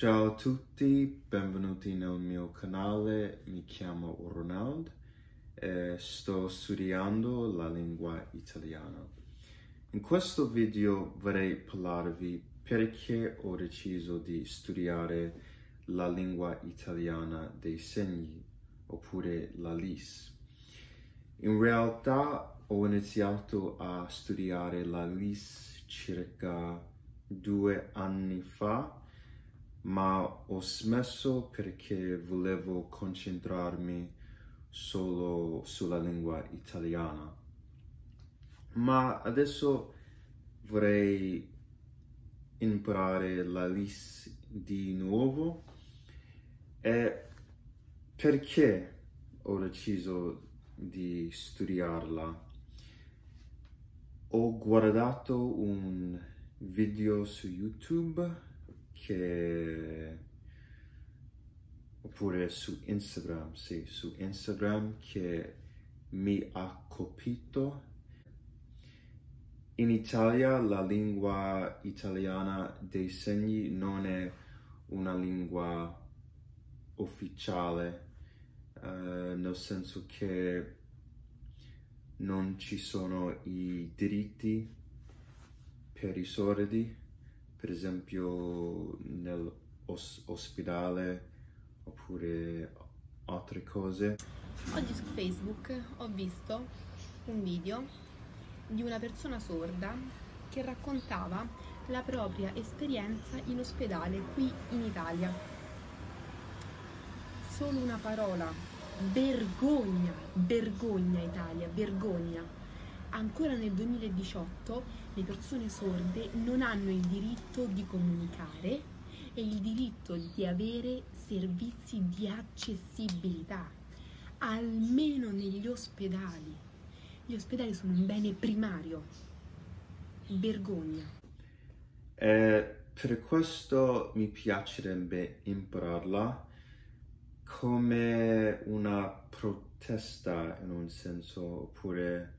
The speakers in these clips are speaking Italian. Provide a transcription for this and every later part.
Ciao a tutti, benvenuti nel mio canale, mi chiamo Ronald e sto studiando la lingua italiana. In questo video vorrei parlarvi perché ho deciso di studiare la lingua italiana dei segni, oppure la LIS. In realtà ho iniziato a studiare la LIS circa due anni fa ma ho smesso perché volevo concentrarmi solo sulla lingua italiana. Ma adesso vorrei imparare la LIS di nuovo e perché ho deciso di studiarla. Ho guardato un video su YouTube che oppure su Instagram, sì, su Instagram che mi ha colpito. In Italia la lingua italiana dei segni non è una lingua ufficiale, uh, nel senso che non ci sono i diritti per i sordi per esempio nell'ospedale oppure altre cose. Oggi su Facebook ho visto un video di una persona sorda che raccontava la propria esperienza in ospedale qui in Italia. Solo una parola, vergogna, vergogna Italia, vergogna. Ancora nel 2018 le persone sorde non hanno il diritto di comunicare e il diritto di avere servizi di accessibilità, almeno negli ospedali. Gli ospedali sono un bene primario. Vergogna. Eh, per questo mi piacerebbe impararla come una protesta in un senso oppure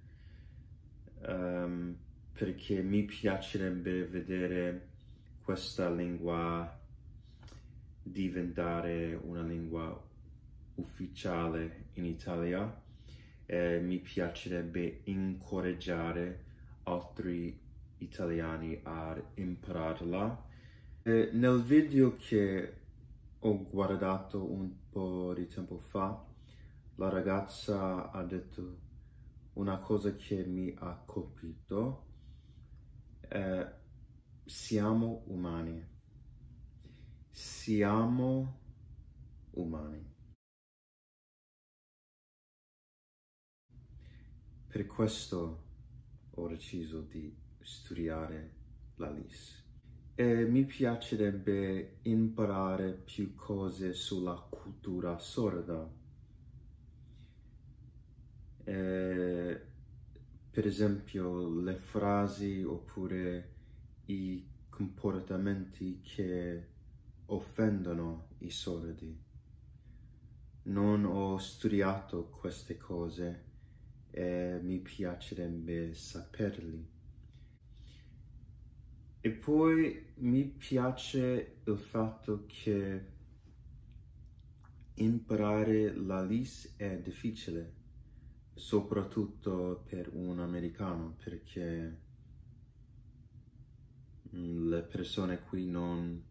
um, perché mi piacerebbe vedere questa lingua diventare una lingua ufficiale in Italia e mi piacerebbe incoraggiare altri italiani a impararla. E nel video che ho guardato un po' di tempo fa, la ragazza ha detto una cosa che mi ha colpito eh, siamo umani. Siamo umani. Per questo ho deciso di studiare la LIS e mi piacerebbe imparare più cose sulla cultura sorda. E per esempio le frasi oppure i comportamenti che offendono i sordi. Non ho studiato queste cose e mi piacerebbe saperli. E poi mi piace il fatto che imparare la LIS è difficile soprattutto per un americano perché mm, le persone qui non,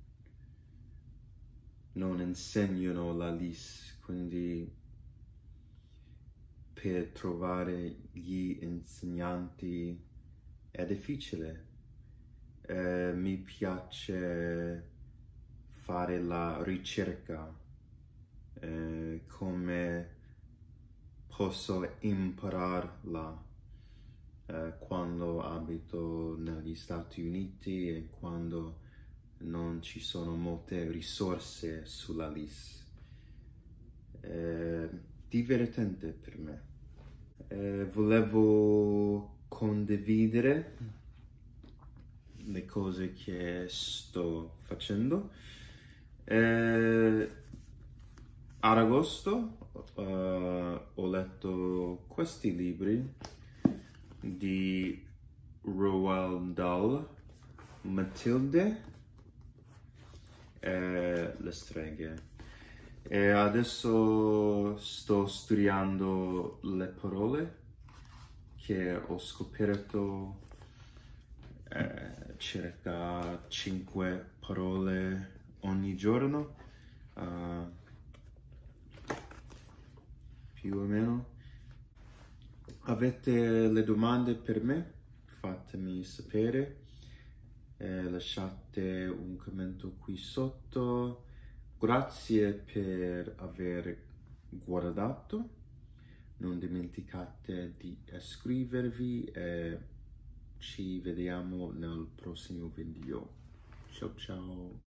non insegnano la LIS, quindi per trovare gli insegnanti è difficile. Eh, mi piace fare la ricerca eh, come posso impararla eh, quando abito negli Stati Uniti e quando non ci sono molte risorse sulla LIS. È divertente per me. Eh, volevo condividere le cose che sto facendo. Eh, ad agosto uh, ho letto questi libri di Roald Dahl, Matilde, eh, le streghe. E adesso sto studiando le parole che ho scoperto eh, circa 5 parole ogni giorno, uh, più o meno. Avete le domande per me? Fatemi sapere. Eh, lasciate un commento qui sotto. Grazie per aver guardato. Non dimenticate di iscrivervi e ci vediamo nel prossimo video. Ciao ciao.